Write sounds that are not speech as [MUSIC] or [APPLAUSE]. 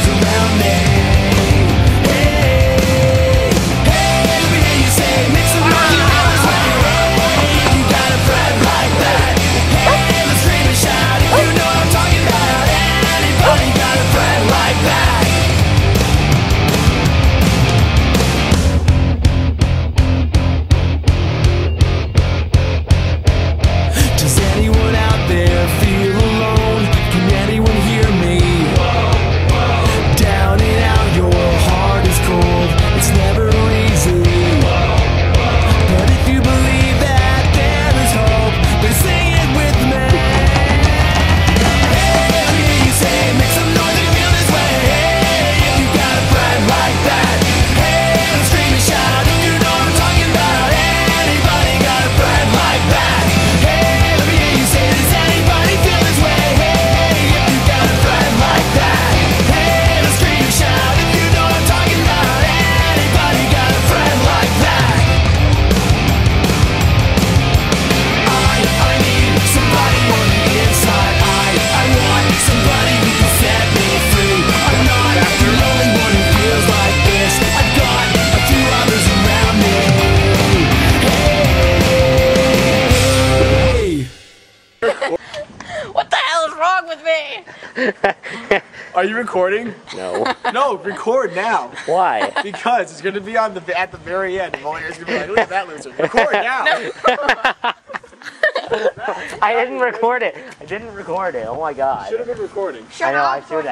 losing wrong with me? [LAUGHS] Are you recording? No. [LAUGHS] no, record now. Why? Because it's going to be on the at the very end. Lawyer's going to be like, look at that loser. Record [LAUGHS] now. I didn't record it. I didn't record it. Oh my god. You should have been recording. Shut I know. Up. I should have.